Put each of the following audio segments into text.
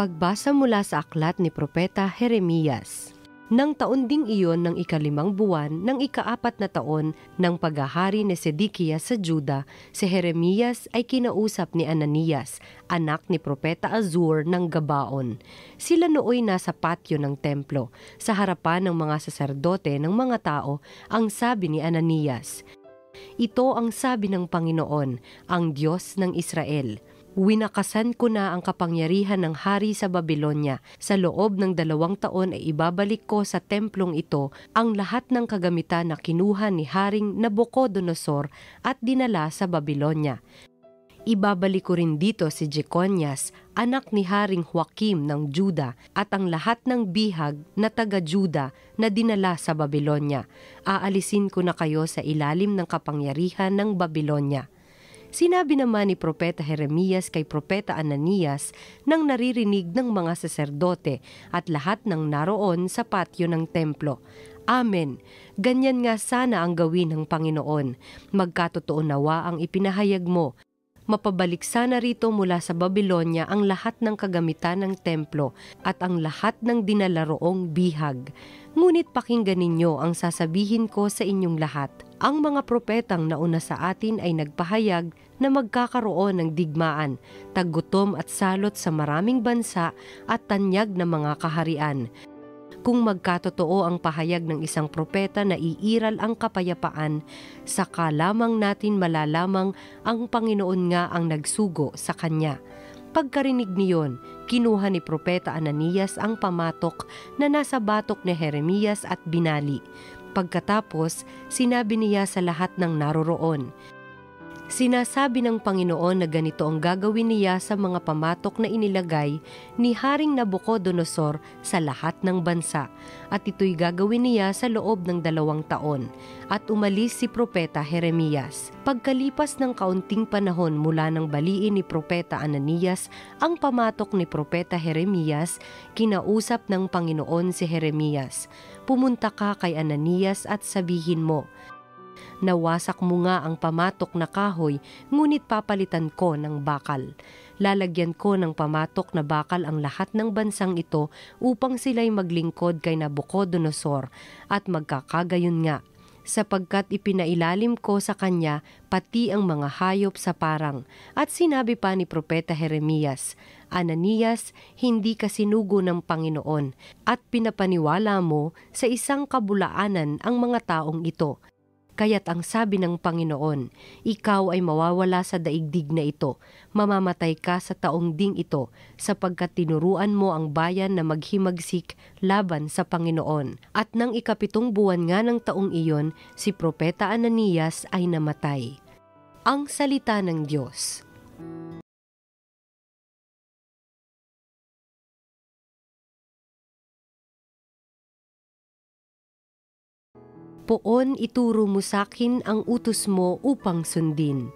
Pagbasa mula sa aklat ni Propeta Jeremias. Nang taon ding iyon ng ikalimang buwan ng ikaapat na taon ng paghahari ni Sedekias sa Juda, si Jeremias ay kinausap ni Ananias, anak ni Propeta Azur ng Gabaon. Sila nooy nasa patio ng templo, sa harapan ng mga saserdote ng mga tao, ang sabi ni Ananias, Ito ang sabi ng Panginoon, ang Diyos ng Israel Winakasan ko na ang kapangyarihan ng hari sa Babylonia. Sa loob ng dalawang taon ay ibabalik ko sa templong ito ang lahat ng kagamitan na kinuha ni Haring Nabucodonosor at dinala sa Babylonia. Ibabalik ko rin dito si Jeconias, anak ni Haring Joachim ng Juda at ang lahat ng bihag na taga-Juda na dinala sa Babylonia. Aalisin ko na kayo sa ilalim ng kapangyarihan ng Babylonia Sinabi naman ni Propeta Jeremias kay Propeta Ananias nang naririnig ng mga saserdote at lahat ng naroon sa patio ng templo. Amen. Ganyan nga sana ang gawin ng Panginoon. Magkatotoo nawa ang ipinahayag mo mapabalik sana rito mula sa Babylonia ang lahat ng kagamitan ng templo at ang lahat ng dinalaroong bihag. Ngunit pakinggan ninyo ang sasabihin ko sa inyong lahat. Ang mga propetang nauna sa atin ay nagpahayag na magkakaroon ng digmaan, taggutom at salot sa maraming bansa at tanyag na mga kaharian kung magkatotoo ang pahayag ng isang propeta na iiral ang kapayapaan, saka lamang natin malalamang ang Panginoon nga ang nagsugo sa kanya. Pagkarinig niyon, kinuha ni Propeta Ananias ang pamatok na nasa batok ni Jeremias at binali. Pagkatapos, sinabi niya sa lahat ng naroroon, Sinasabi ng Panginoon na ganito ang gagawin niya sa mga pamatok na inilagay ni Haring Nabucodonosor sa lahat ng bansa at ito'y gagawin niya sa loob ng dalawang taon at umalis si Propeta Jeremias. Pagkalipas ng kaunting panahon mula ng baliin ni Propeta Ananias ang pamatok ni Propeta Jeremias, kinausap ng Panginoon si Jeremias. Pumunta ka kay Ananias at sabihin mo, Nawasak mo nga ang pamatok na kahoy, ngunit papalitan ko ng bakal. Lalagyan ko ng pamatok na bakal ang lahat ng bansang ito upang sila'y maglingkod kay Nabucodonosor at magkakagayon nga sapagkat ipinailalim ko sa kanya pati ang mga hayop sa parang. At sinabi pa ni Propeta Jeremias, Ananias, hindi ka sinugo ng Panginoon at pinapaniwala mo sa isang kabulaanan ang mga taong ito Kaya't ang sabi ng Panginoon, ikaw ay mawawala sa daigdig na ito, mamamatay ka sa taong ding ito, sapagkat tinuruan mo ang bayan na maghimagsik laban sa Panginoon. At nang ikapitong buwan nga ng taong iyon, si Propeta Ananias ay namatay. Ang Salita ng Diyos Poon ituro mo sakin ang utos mo upang sundin.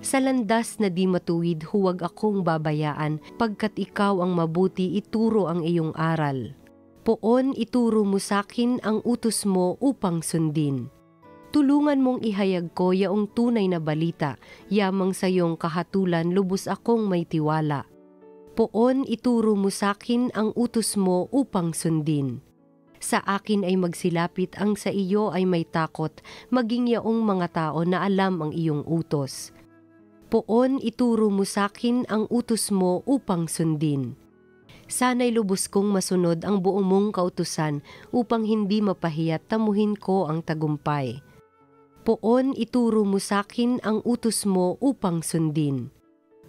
Sa landas na di matuwid huwag akong babayaan, pagkat ikaw ang mabuti ituro ang iyong aral. Poon ituro mo sakin ang utos mo upang sundin. Tulungan mong ihayag ko yaong tunay na balita, yamang sa iyong kahatulan lubos akong may tiwala. Poon ituro mo sakin ang utos mo upang sundin sa akin ay magsilapit ang sa iyo ay may takot, maging yaong mga tao na alam ang iyong utos. Poon ituro mo sa akin ang utos mo upang sundin. Sana'y lubos kong masunod ang buong mong kautusan upang hindi mapahiyat tamuhin ko ang tagumpay. Poon ituro mo sa akin ang utos mo upang sundin.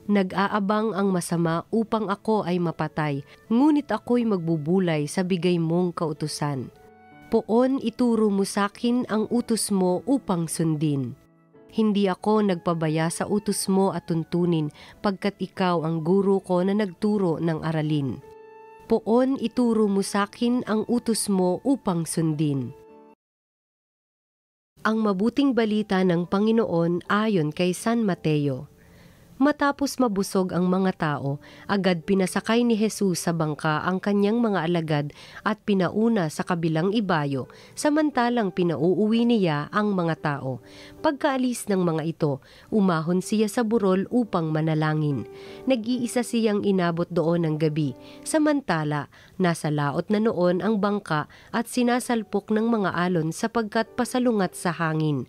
Nag-aabang ang masama upang ako ay mapatay, ngunit ako'y magbubulay sa bigay mong kautusan. Poon ituro mo sakin ang utos mo upang sundin. Hindi ako nagpabaya sa utos mo at tuntunin, pagkat ikaw ang guro ko na nagturo ng aralin. Poon ituro mo sakin ang utos mo upang sundin Ang mabuting balita ng Panginoon ayon kay San Mateo. Matapos mabusog ang mga tao, agad pinasakay ni Jesus sa bangka ang kanyang mga alagad at pinauna sa kabilang ibayo, samantalang pinauuwi niya ang mga tao. Pagkaalis ng mga ito, umahon siya sa burol upang manalangin. Nag-iisa siyang inabot doon ng gabi, samantala nasa laot na noon ang bangka at sinasalpok ng mga alon sapagkat pasalungat sa hangin.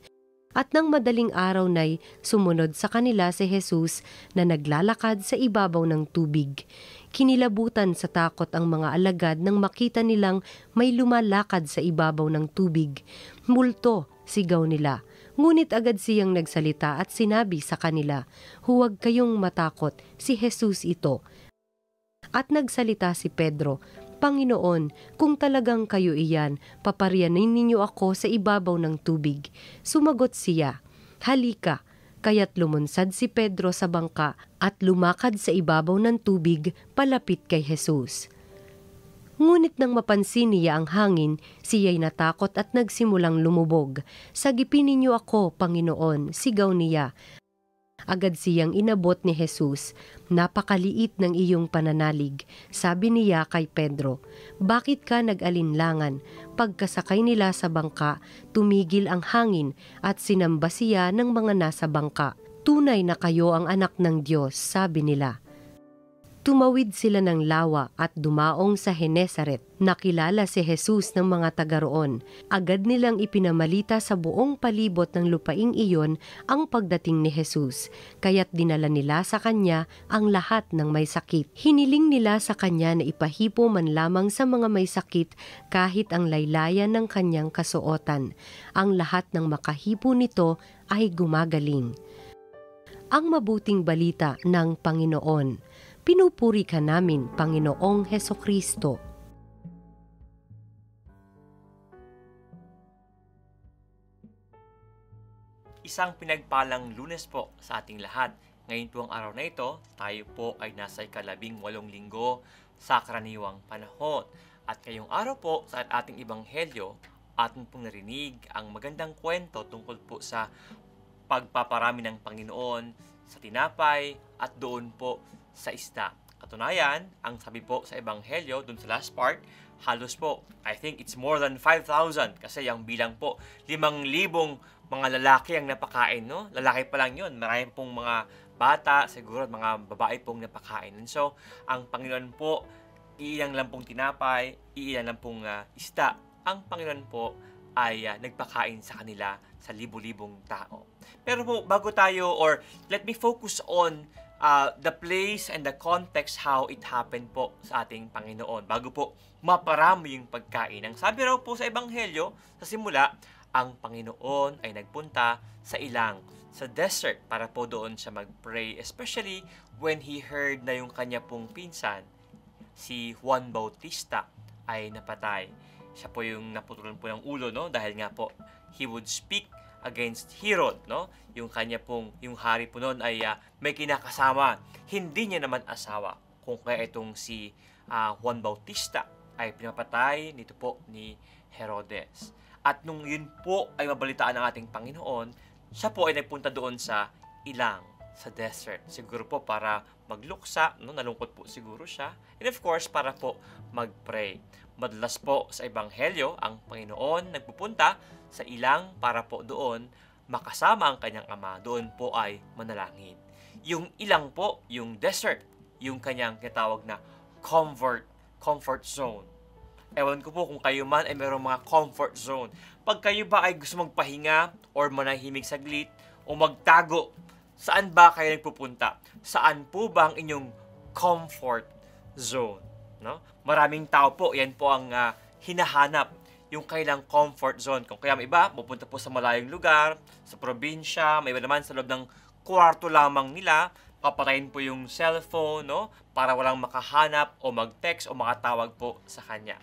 At nang madaling araw na'y sumunod sa kanila si Jesus na naglalakad sa ibabaw ng tubig. Kinilabutan sa takot ang mga alagad nang makita nilang may lumalakad sa ibabaw ng tubig. Multo, sigaw nila. Ngunit agad siyang nagsalita at sinabi sa kanila, Huwag kayong matakot, si Jesus ito. At nagsalita si Pedro, Panginoon, kung talagang kayo iyan, paparianin ninyo ako sa ibabaw ng tubig. Sumagot siya, Halika, kaya't lumunsad si Pedro sa bangka at lumakad sa ibabaw ng tubig palapit kay Jesus. Ngunit nang mapansin niya ang hangin, siya'y natakot at nagsimulang lumubog. Sagipin ninyo ako, Panginoon, sigaw niya. Agad siyang inabot ni Jesus. Napakaliit ng iyong pananalig. Sabi niya kay Pedro, Bakit ka nag-alinlangan? Pagkasakay nila sa bangka, tumigil ang hangin at sinamba siya ng mga nasa bangka. Tunay na kayo ang anak ng Diyos, sabi nila. Tumawid sila ng lawa at dumaong sa Henesaret. Nakilala si Jesus ng mga taga roon. Agad nilang ipinamalita sa buong palibot ng lupaing iyon ang pagdating ni Jesus. Kaya't dinala nila sa kanya ang lahat ng may sakit. Hiniling nila sa kanya na ipahipo man lamang sa mga may sakit kahit ang laylayan ng kanyang kasuotan. Ang lahat ng makahipo nito ay gumagaling. Ang mabuting balita ng Panginoon pinupuri ka namin, Panginoong Heso Kristo. Isang pinagpalang lunes po sa ating lahat. Ngayon po ang araw na ito, tayo po ay nasa ikalabing walong linggo sa karaniwang panahon. At ngayong araw po sa ating ibanghelyo, atin pong narinig ang magandang kwento tungkol po sa pagpaparami ng Panginoon sa tinapay at doon po sa isda. Katunayan, ang sabi po sa Ebanghelyo, dun sa last part, halos po, I think it's more than 5,000 kasi yung bilang po, 5,000 mga lalaki ang napakain, no? Lalaki pa lang yun. Marami pong mga bata, siguro mga babae pong napakain. And so, ang Panginoon po, iilang lang pong tinapay, iilang lang pong uh, isda. Ang Panginoon po ay uh, nagpakain sa kanila sa libu-libong tao. Pero po, bago tayo, or let me focus on uh, the place and the context how it happened po sa ating Panginoon bago po maparami yung pagkain. Ang sabi raw po sa Ebanghelyo, sa simula, ang Panginoon ay nagpunta sa ilang, sa desert para po doon siya mag-pray, especially when he heard na yung kanya pong pinsan, si Juan Bautista, ay napatay. Siya po yung naputulan po ng ulo, no? Dahil nga po, he would speak against Herod, no? Yung kanya pong, yung hari po noon ay uh, may kinakasama. Hindi niya naman asawa. Kung kaya itong si uh, Juan Bautista ay pinapatay nito po ni Herodes. At nung yun po ay mabalitaan ng ating Panginoon, siya po ay nagpunta doon sa ilang, sa desert. Siguro po para magluksa, no? nalungkot po siguro siya. And of course, para po mag-pray. Madalas po sa Ebanghelyo, ang Panginoon nagpupunta sa ilang para po doon makasama ang kanyang ama. Doon po ay manalangin. Yung ilang po, yung desert, yung kanyang kitawag na comfort, comfort zone. Ewan ko po kung kayo man ay mayroong mga comfort zone. Pag kayo ba ay gusto magpahinga or manahimik saglit o magtago, saan ba kayo nagpupunta? Saan po ba ang inyong comfort zone? No? Maraming tao po, yan po ang uh, hinahanap yung kailang comfort zone. Kung kaya may iba, pupunta po sa malayong lugar, sa probinsya, may iba naman sa loob ng kwarto lamang nila, papatayin po yung cellphone, no? Para walang makahanap o mag-text o makatawag po sa kanya.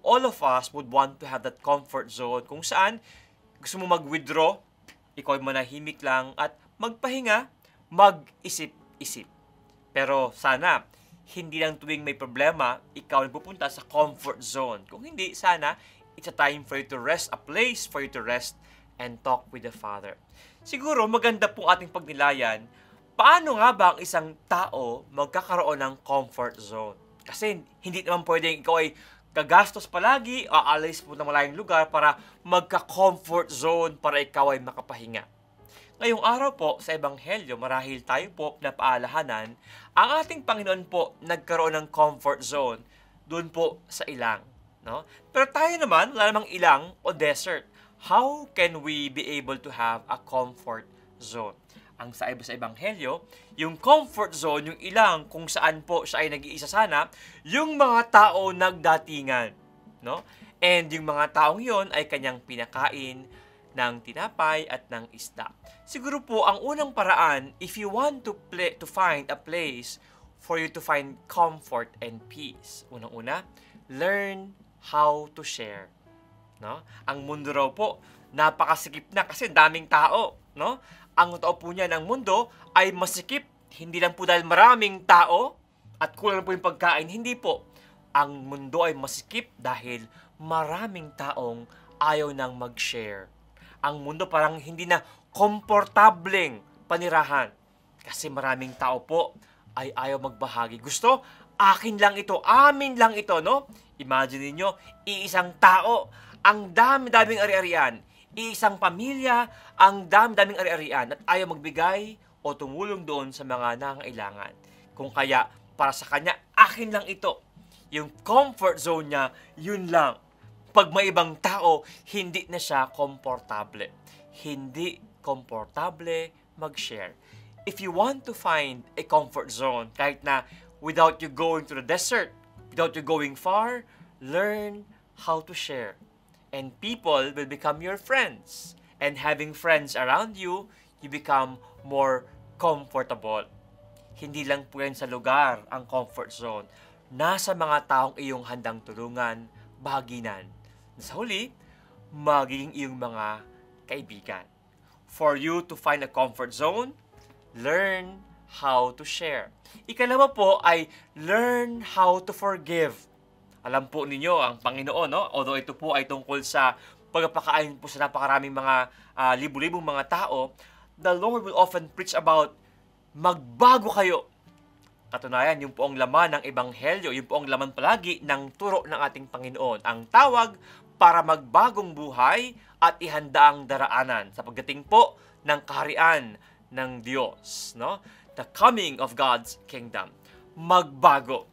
All of us would want to have that comfort zone kung saan gusto mo mag-withdraw, ikaw ay manahimik lang at magpahinga, mag-isip-isip. Pero sana, hindi lang tuwing may problema, ikaw ay pupunta sa comfort zone. Kung hindi, sana, it's a time for you to rest, a place for you to rest and talk with the Father. Siguro maganda pong ating pagnilayan, paano nga ba ang isang tao magkakaroon ng comfort zone? Kasi hindi naman pwedeng ikaw ay gagastos palagi, aalis po na malayong lugar para magka-comfort zone para ikaw ay makapahinga. Ngayong araw po sa Ebanghelyo, marahil tayo po na paalahanan, ang ating Panginoon po nagkaroon ng comfort zone doon po sa ilang. No? Pero tayo naman, wala namang ilang o desert. How can we be able to have a comfort zone? Ang sa sa Ebanghelyo, yung comfort zone, yung ilang kung saan po siya ay nag-iisa sana, yung mga tao nagdatingan. No? And yung mga taong yon ay kanyang pinakain, ng tinapay at ng isda. Siguro po ang unang paraan if you want to play, to find a place for you to find comfort and peace. Unang-una, learn how to share. No? Ang mundo raw po napakasikip na kasi daming tao, no? Ang tao po niya ng mundo ay masikip hindi lang po dahil maraming tao at kulang po yung pagkain, hindi po. Ang mundo ay masikip dahil maraming taong ayaw nang mag-share ang mundo parang hindi na komportableng panirahan. Kasi maraming tao po ay ayaw magbahagi. Gusto, akin lang ito, amin lang ito, no? Imagine niyo iisang tao, ang dami-daming ari-arian, iisang pamilya, ang dami-daming ari-arian, at ayaw magbigay o tumulong doon sa mga nangailangan. Kung kaya, para sa kanya, akin lang ito. Yung comfort zone niya, yun lang pag may ibang tao, hindi na siya komportable. Hindi komportable mag-share. If you want to find a comfort zone, kahit na without you going to the desert, without you going far, learn how to share. And people will become your friends. And having friends around you, you become more comfortable. Hindi lang po yan sa lugar ang comfort zone. Nasa mga taong iyong handang tulungan, bahaginan, sa huli, magiging iyong mga kaibigan. For you to find a comfort zone, learn how to share. Ikalawa po ay learn how to forgive. Alam po ninyo ang Panginoon, no? although ito po ay tungkol sa pagpapakain po sa napakaraming mga uh, libu-libong mga tao, the Lord will often preach about magbago kayo. Katunayan, yung po ang laman ng Ebanghelyo, yung po ang laman palagi ng turo ng ating Panginoon. Ang tawag, para magbagong buhay at ihanda ang daraanan sa pagdating po ng kaharian ng Diyos, no? The coming of God's kingdom. Magbago.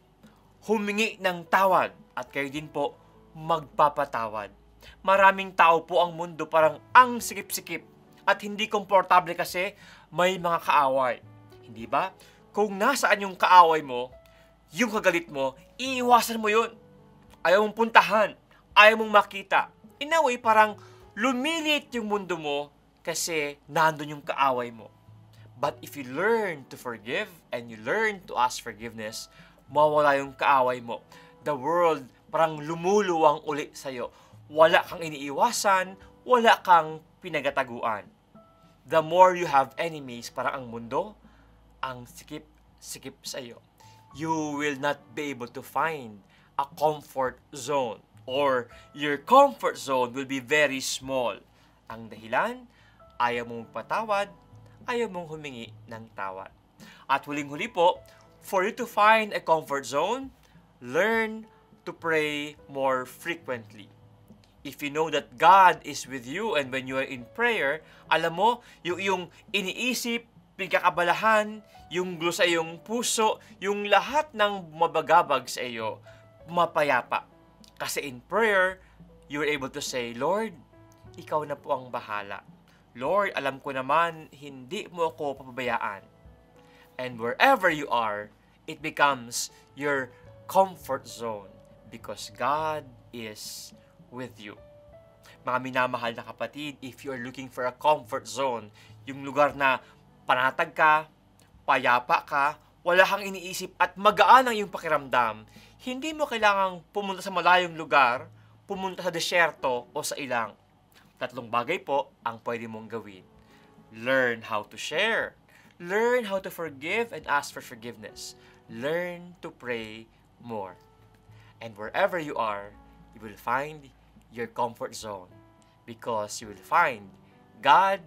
Humingi ng tawad at kayo din po magpapatawad. Maraming tao po ang mundo parang ang sikip-sikip at hindi komportable kasi may mga kaaway. Hindi ba? Kung nasaan yung kaaway mo, yung kagalit mo, iiwasan mo yun. Ayaw mong puntahan ayaw mong makita. In a way, parang lumiliit yung mundo mo kasi nandun yung kaaway mo. But if you learn to forgive and you learn to ask forgiveness, mawala yung kaaway mo. The world parang lumuluwang uli sa'yo. Wala kang iniiwasan, wala kang pinagataguan. The more you have enemies, parang ang mundo, ang sikip-sikip sa'yo. You will not be able to find a comfort zone or your comfort zone will be very small. Ang dahilan, ayaw mong patawad, ayaw mong humingi ng tawad. At huling-huli po, for you to find a comfort zone, learn to pray more frequently. If you know that God is with you and when you are in prayer, alam mo, yung, yung iniisip, pinagkakabalahan, yung gulo sa iyong puso, yung lahat ng mabagabag sa iyo, mapayapa kasi in prayer, you were able to say, Lord, ikaw na po ang bahala. Lord, alam ko naman, hindi mo ako papabayaan. And wherever you are, it becomes your comfort zone because God is with you. Mga minamahal na kapatid, if you are looking for a comfort zone, yung lugar na panatag ka, payapa ka, wala kang iniisip at magaan ang iyong pakiramdam, hindi mo kailangang pumunta sa malayong lugar, pumunta sa desyerto o sa ilang. Tatlong bagay po ang pwede mong gawin. Learn how to share. Learn how to forgive and ask for forgiveness. Learn to pray more. And wherever you are, you will find your comfort zone because you will find God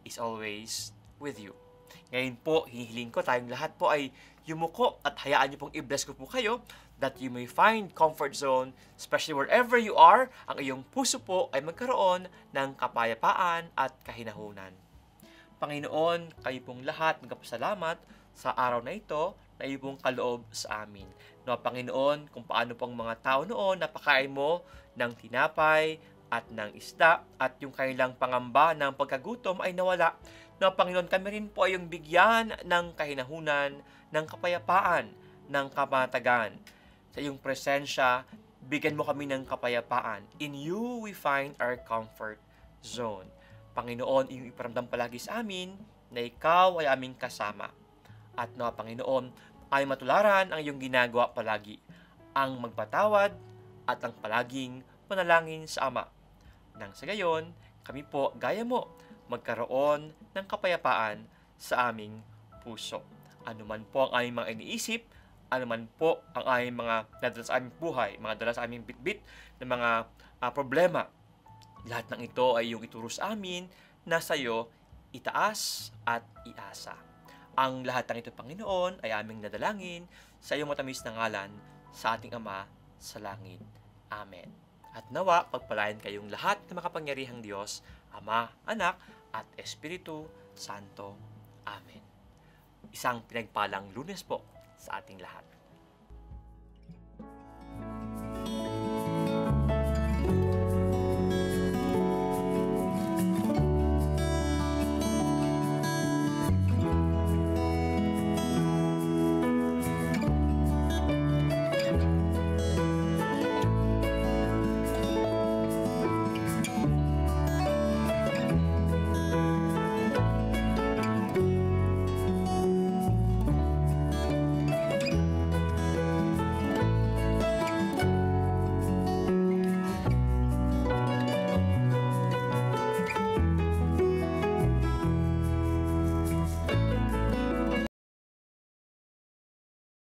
is always with you. Ngayon po, hihiling ko tayong lahat po ay yumuko at hayaan niyo pong i-bless ko po kayo that you may find comfort zone, especially wherever you are, ang iyong puso po ay magkaroon ng kapayapaan at kahinahunan. Panginoon, kayo pong lahat magpasalamat sa araw na ito na iyo pong kaloob sa amin. No, Panginoon, kung paano pong mga tao noon napakain mo ng tinapay at ng isda at yung kanilang pangamba ng pagkagutom ay nawala. No, Panginoon, kami rin po ay yung bigyan ng kahinahunan, ng kapayapaan, ng kamatagan. Sa iyong presensya, bigyan mo kami ng kapayapaan. In you we find our comfort zone. Panginoon, iyong iparamdam palagi sa amin na ikaw ay aming kasama. At na Panginoon, ay matularan ang iyong ginagawa palagi, ang magpatawad at ang palaging manalangin sa Ama. Nang sa gayon, kami po, gaya mo, magkaroon ng kapayapaan sa aming puso. Ano man po ang aming mga iniisip, ano man po ang aming mga nadala sa aming buhay, mga dala sa aming bitbit ng mga uh, problema, lahat ng ito ay yung ituro sa amin na sa iyo itaas at iasa. Ang lahat ng ito, Panginoon, ay aming nadalangin sa iyong matamis na ngalan sa ating Ama sa langit. Amen. At nawa, pagpalain kayong lahat ng makapangyarihang Diyos, Ama, Anak, at Espiritu Santo. Amen. Isang pinagpalang lunes po sa ating lahat.